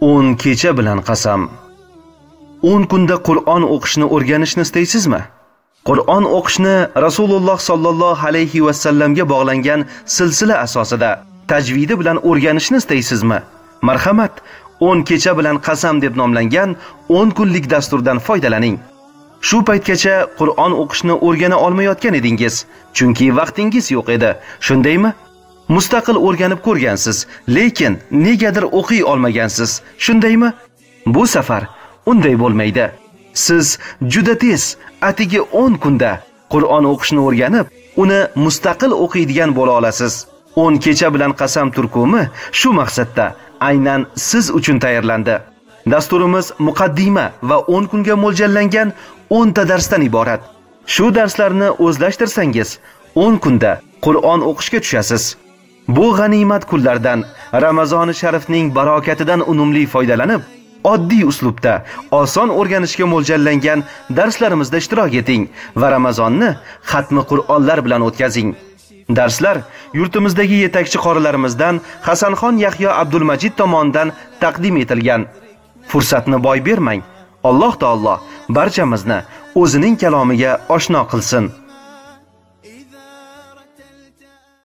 o'n kecha bilan qasam. O'n kunda qur'on o'qishni o'rganishni istaysizmi? Qur'on o'qishni rasululloh sollallohu alayhi vasallamga bog'langan silsila asosida tajvidi bilan o'rganishni istaysizmi? Marhamat o'n kecha bilan qasam deb nomlangan o'n kunlik dasturdan foydalaning. Shu paytgacha qur'on o'qishni o'rgana olmayotgan edingiz chunki vaqtingiz yo'q edi. Shundaymi? Mustaqil o'rganib ko'rgansiz lekin negadir o'qiy olmagansiz. Shundaymi? Bu safar unday bo'lmaydi. Siz juda tez atigi 10 kunda qur'on o'qishni o'rganib uni mustaqil o'qiydigan bo'la olasiz. 10 kecha bilan qasam turkumi shu maqsadda aynan siz uchun tayyorlandi. Dasturimiz muqaddima va 10 kunga mo'ljallangan 10 ta darsdan iborat. Shu darslarni o'zlashtirsangiz 10 kunda qur'on o'qishga tushasiz. Bu g'animat kunlardan ramazoni sharifning barokatidan unumli foydalanib oddiy uslubda oson o'rganishga mo'ljallangan darslarimizda ishtirok eting va ramazonni xatmi qur'onlar bilan o'tkazing. Darslar yurtimizdagi yetakchi qorilarimizdan hasanxon yahyo abdulmajid tomonidan taqdim etilgan. Fursatni boy bermang. Alloh taolo barchamizni o'zining kalomiga oshno qilsin.